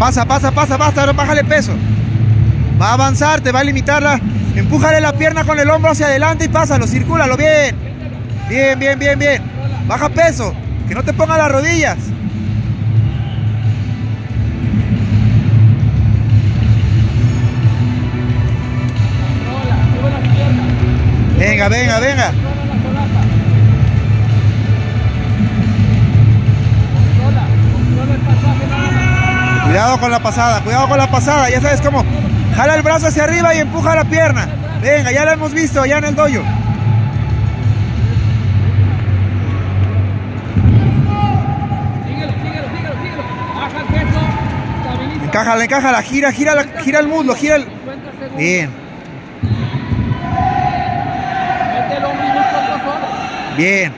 Pasa, pasa, pasa, basta, bájale peso. Va a avanzar, te va a limitarla. Empújale la pierna con el hombro hacia adelante y pásalo, circúlalo bien. Bien, bien, bien, bien. Baja peso, que no te ponga las rodillas. Venga, venga, venga. Cuidado con la pasada, cuidado con la pasada, ya sabes cómo. Jala el brazo hacia arriba y empuja la pierna. Venga, ya lo hemos visto allá en el doyo. Encájala, encájala, gira, gira, la, gira el muslo, gira el... Bien. Bien.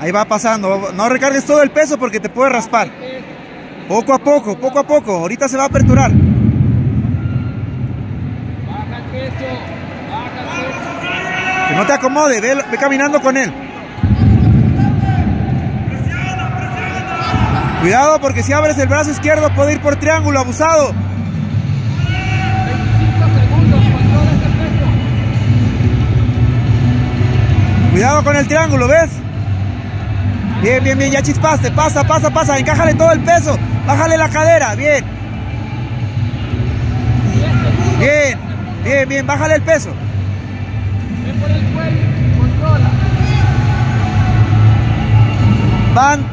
Ahí va pasando. No recargues todo el peso porque te puede raspar. Poco a poco, poco a poco. Ahorita se va a aperturar. Que no te acomode, ve, ve caminando con él. Cuidado porque si abres el brazo izquierdo puede ir por triángulo, abusado. Cuidado con el triángulo, ¿ves? Bien, bien, bien, ya chispaste, pasa, pasa, pasa, encájale todo el peso, bájale la cadera, bien. Bien, bien, bien, bájale el peso. Van,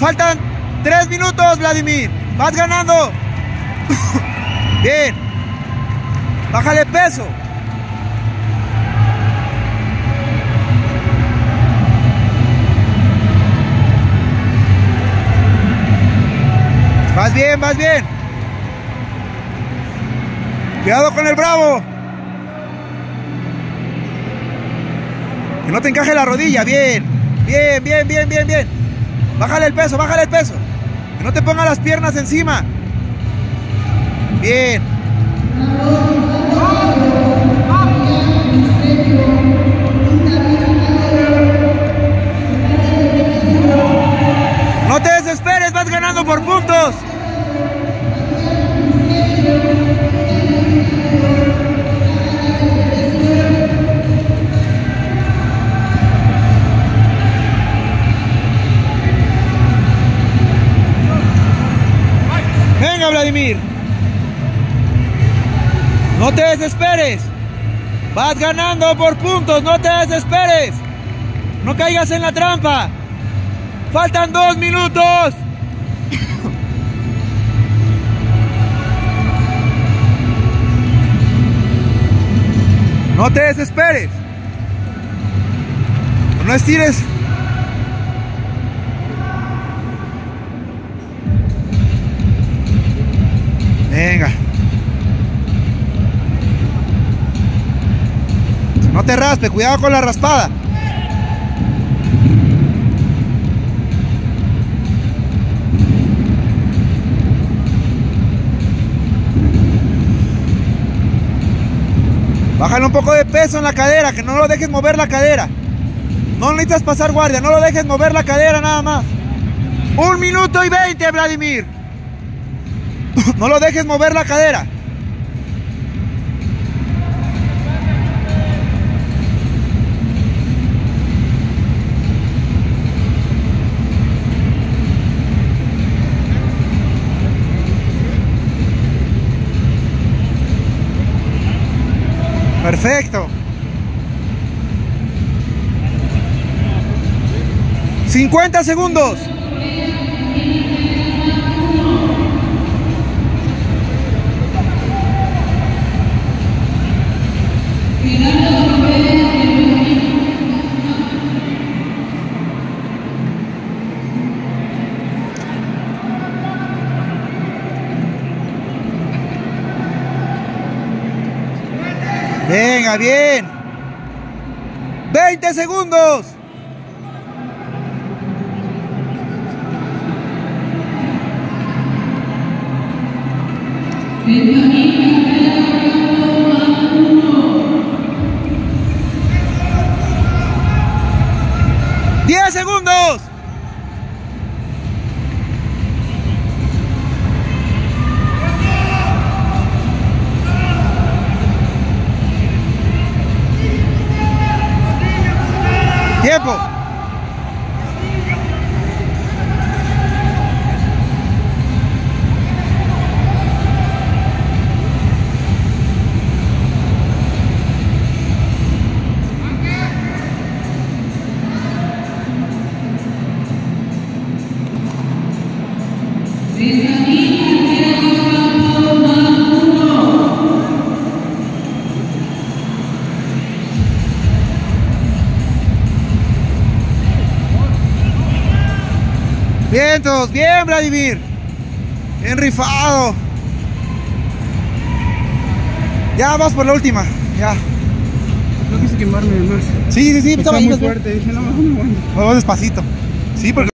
faltan tres minutos, Vladimir. Vas ganando. Bien. Bájale peso. Vas bien, vas bien. Cuidado con el bravo. Que no te encaje la rodilla. Bien. Bien, bien, bien, bien, bien. Bájale el peso, bájale el peso. Que no te ponga las piernas encima. Bien. No te desesperes. Vas ganando por puntos, no te desesperes. No caigas en la trampa. Faltan dos minutos. No te desesperes. No estires. Venga. No te raspe, cuidado con la raspada. Bájale un poco de peso en la cadera, que no lo dejes mover la cadera. No necesitas pasar guardia, no lo dejes mover la cadera nada más. Un minuto y veinte, Vladimir. No lo dejes mover la cadera. Perfecto. 50 segundos. Venga, bien. 20 segundos. ¡Diez segundos. Tiempo. Vientos, bien Vladimir. Bien rifado. Ya vas por la última. Ya. No quise quemarme más. Sí, sí, sí. Estaba muy bien, fuerte. Dije, no, no, no. Vamos despacito. Sí, porque